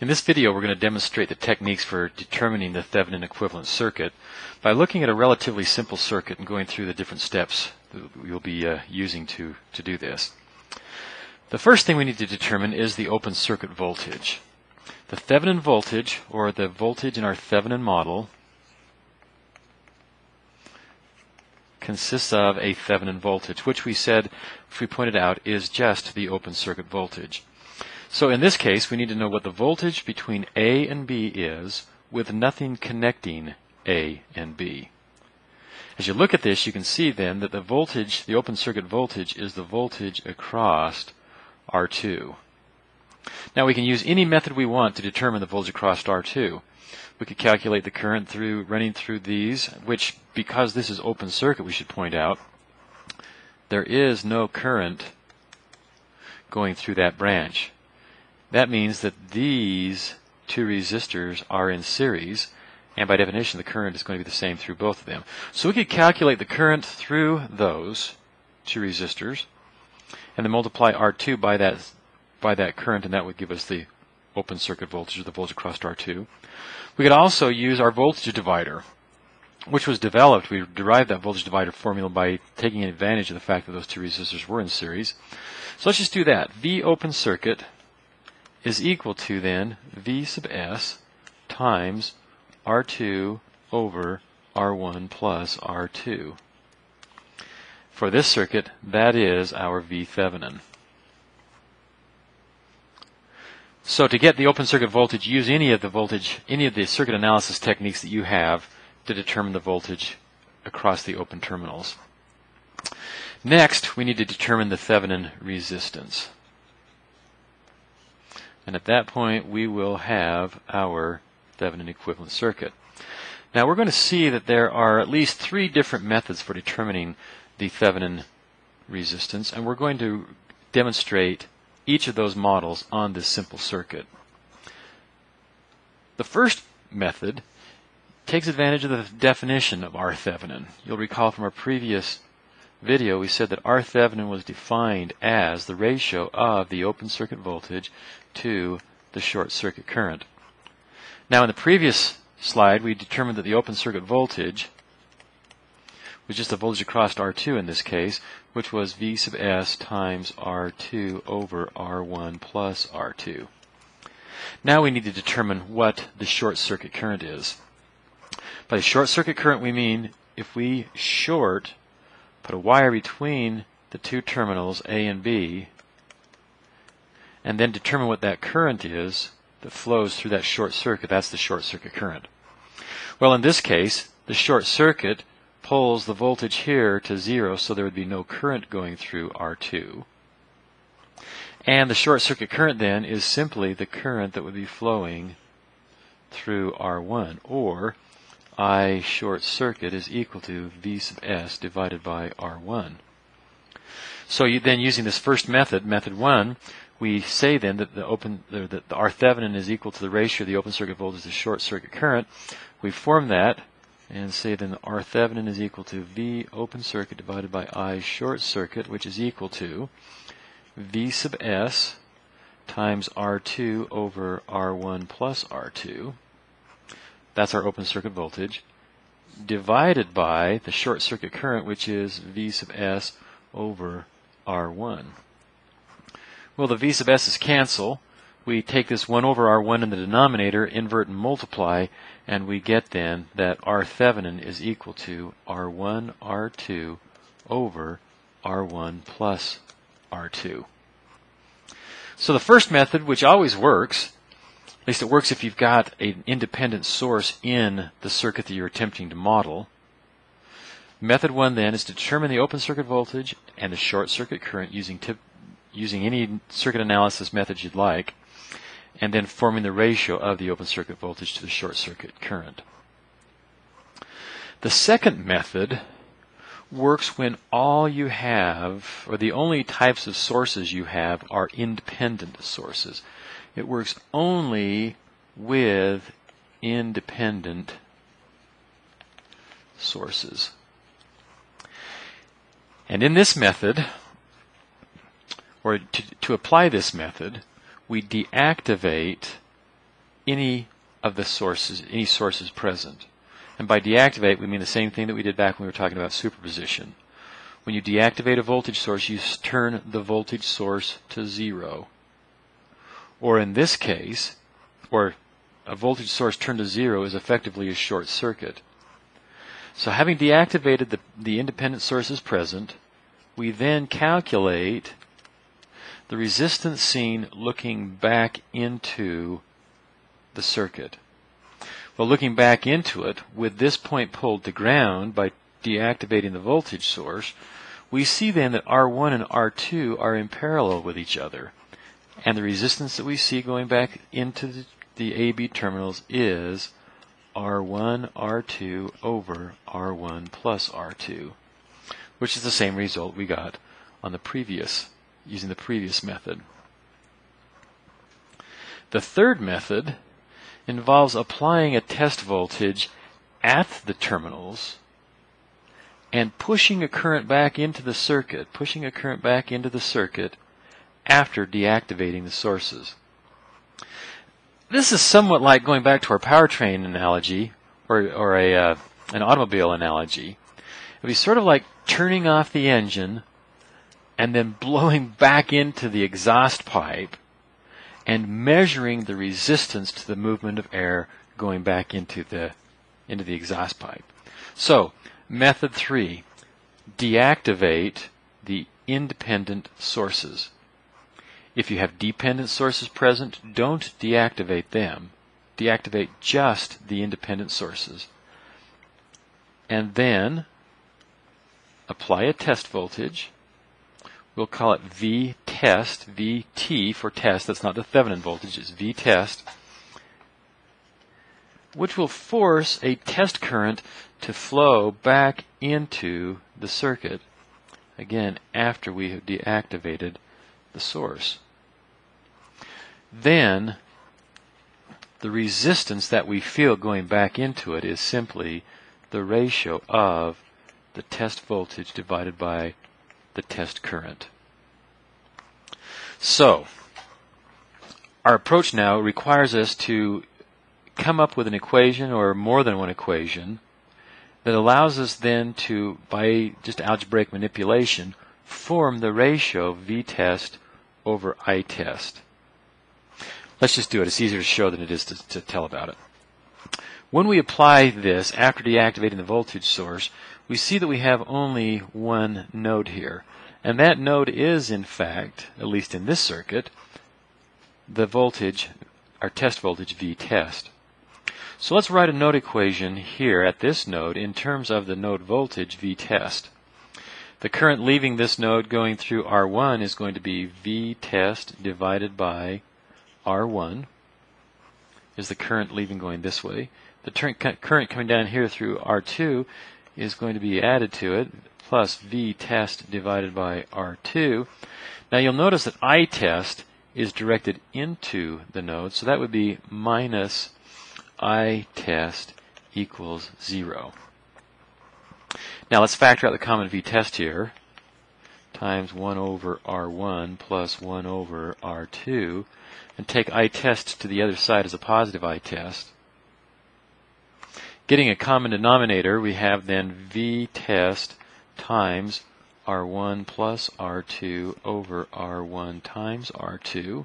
In this video we're going to demonstrate the techniques for determining the Thevenin equivalent circuit by looking at a relatively simple circuit and going through the different steps that you'll be uh, using to, to do this. The first thing we need to determine is the open circuit voltage. The Thevenin voltage, or the voltage in our Thevenin model, consists of a Thevenin voltage, which we said, which we pointed out, is just the open circuit voltage. So in this case, we need to know what the voltage between A and B is with nothing connecting A and B. As you look at this, you can see then that the voltage, the open circuit voltage, is the voltage across R2. Now we can use any method we want to determine the voltage across R2. We could calculate the current through running through these, which because this is open circuit, we should point out, there is no current going through that branch. That means that these two resistors are in series, and by definition the current is going to be the same through both of them. So we could calculate the current through those two resistors, and then multiply R2 by that by that current, and that would give us the open circuit voltage, the voltage across R2. We could also use our voltage divider, which was developed. We derived that voltage divider formula by taking advantage of the fact that those two resistors were in series. So let's just do that. V open circuit is equal to then V sub s times R2 over R1 plus R2. For this circuit, that is our V Thevenin. So to get the open circuit voltage, use any of the voltage, any of the circuit analysis techniques that you have to determine the voltage across the open terminals. Next, we need to determine the Thevenin resistance. And at that point, we will have our Thevenin equivalent circuit. Now we're going to see that there are at least three different methods for determining the Thevenin resistance, and we're going to demonstrate each of those models on this simple circuit. The first method takes advantage of the definition of R Thevenin. You'll recall from our previous video, we said that R Thevenin was defined as the ratio of the open circuit voltage to the short circuit current. Now in the previous slide, we determined that the open circuit voltage was just the voltage across R2 in this case, which was V sub S times R2 over R1 plus R2. Now we need to determine what the short circuit current is. By short circuit current we mean if we short put a wire between the two terminals A and B, and then determine what that current is that flows through that short circuit. That's the short circuit current. Well, in this case, the short circuit pulls the voltage here to zero, so there would be no current going through R2. And the short circuit current then is simply the current that would be flowing through R1, or I short circuit is equal to V sub S divided by R1. So you, then using this first method, method 1, we say then that the open that the R Thevenin is equal to the ratio of the open circuit voltage to short circuit current. We form that and say then the R Thevenin is equal to V open circuit divided by I short circuit, which is equal to V sub S times R2 over R1 plus R2 that's our open circuit voltage, divided by the short circuit current, which is V sub S over R1. Well, the V sub S's cancel. We take this 1 over R1 in the denominator, invert and multiply, and we get then that R Thevenin is equal to R1 R2 over R1 plus R2. So the first method, which always works, least it works if you've got an independent source in the circuit that you're attempting to model. Method one then is to determine the open circuit voltage and the short circuit current using tip, using any circuit analysis method you'd like, and then forming the ratio of the open circuit voltage to the short circuit current. The second method works when all you have, or the only types of sources you have, are independent sources. It works only with independent sources. And in this method, or to, to apply this method, we deactivate any of the sources, any sources present. And by deactivate, we mean the same thing that we did back when we were talking about superposition. When you deactivate a voltage source, you turn the voltage source to zero. Or in this case, or a voltage source turned to zero is effectively a short circuit. So having deactivated the, the independent sources present, we then calculate the resistance seen looking back into the circuit. Well, looking back into it, with this point pulled to ground by deactivating the voltage source, we see then that R1 and R2 are in parallel with each other. And the resistance that we see going back into the, the AB terminals is R1, R2 over R1 plus R2, which is the same result we got on the previous, using the previous method. The third method involves applying a test voltage at the terminals and pushing a current back into the circuit, pushing a current back into the circuit after deactivating the sources. This is somewhat like going back to our powertrain analogy or, or a, uh, an automobile analogy. It'd be sort of like turning off the engine and then blowing back into the exhaust pipe and measuring the resistance to the movement of air going back into the into the exhaust pipe. So, method 3, deactivate the independent sources. If you have dependent sources present, don't deactivate them. Deactivate just the independent sources. And then apply a test voltage We'll call it V test, VT for test. That's not the Thevenin voltage, it's V test. Which will force a test current to flow back into the circuit. Again, after we have deactivated the source. Then, the resistance that we feel going back into it is simply the ratio of the test voltage divided by the test current. So, our approach now requires us to come up with an equation or more than one equation that allows us then to, by just algebraic manipulation, form the ratio V test over I test. Let's just do it. It's easier to show than it is to, to tell about it. When we apply this after deactivating the voltage source, we see that we have only one node here. And that node is, in fact, at least in this circuit, the voltage, our test voltage V test. So let's write a node equation here at this node in terms of the node voltage V test. The current leaving this node going through R1 is going to be V test divided by R1 is the current leaving going this way. The current coming down here through R2 is going to be added to it, plus V test divided by R2. Now you'll notice that I test is directed into the node, so that would be minus I test equals 0. Now let's factor out the common V test here, times 1 over R1 plus 1 over R2, and take I test to the other side as a positive I test. Getting a common denominator, we have then V test times R1 plus R2 over R1 times R2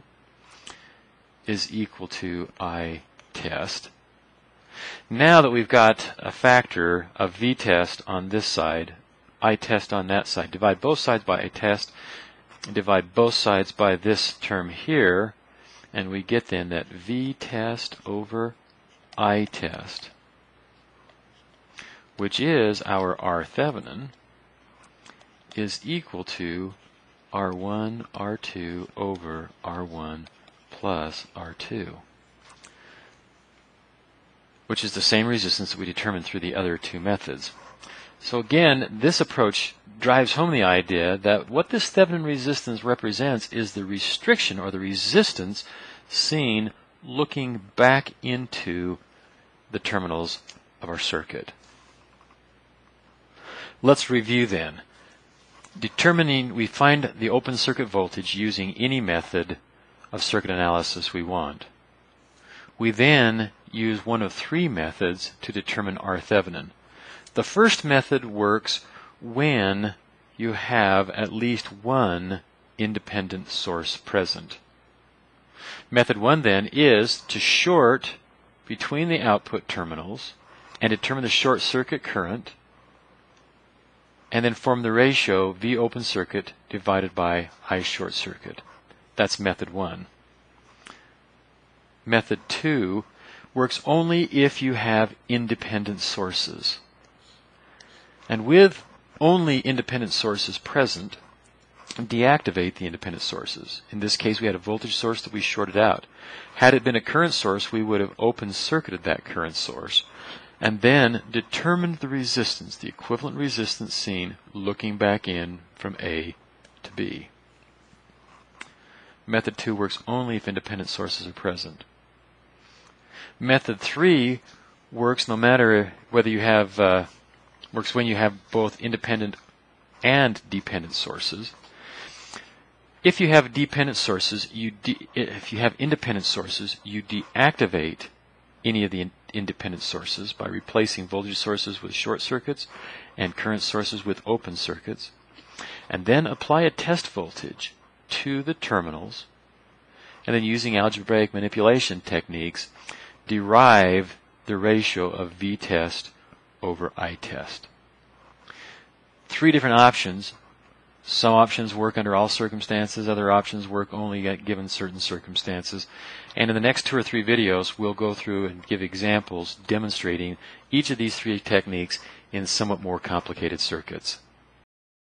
is equal to I test. Now that we've got a factor of V test on this side, I test on that side, divide both sides by I test, divide both sides by this term here, and we get then that V test over I test which is our R Thevenin, is equal to R1, R2 over R1 plus R2, which is the same resistance that we determined through the other two methods. So again, this approach drives home the idea that what this Thevenin resistance represents is the restriction or the resistance seen looking back into the terminals of our circuit. Let's review then. Determining, we find the open circuit voltage using any method of circuit analysis we want. We We then use one of three methods to determine R Thevenin. The first method works when you have at least one independent source present. Method 1 then is to short between the output terminals and determine the short circuit current and then form the ratio V open circuit divided by I short circuit. That's method 1. Method 2 works only if you have independent sources. And with only independent sources present, deactivate the independent sources. In this case, we had a voltage source that we shorted out. Had it been a current source, we would have open circuited that current source and then determined the resistance, the equivalent resistance seen looking back in from A to B. Method 2 works only if independent sources are present. Method 3 works no matter whether you have uh, works when you have both independent and dependent sources. If you have dependent sources, you if you have independent sources, you deactivate any of the in independent sources by replacing voltage sources with short circuits and current sources with open circuits, and then apply a test voltage to the terminals, and then using algebraic manipulation techniques, derive the ratio of V test over I test. Three different options. Some options work under all circumstances, other options work only at given certain circumstances. And in the next two or three videos, we'll go through and give examples demonstrating each of these three techniques in somewhat more complicated circuits.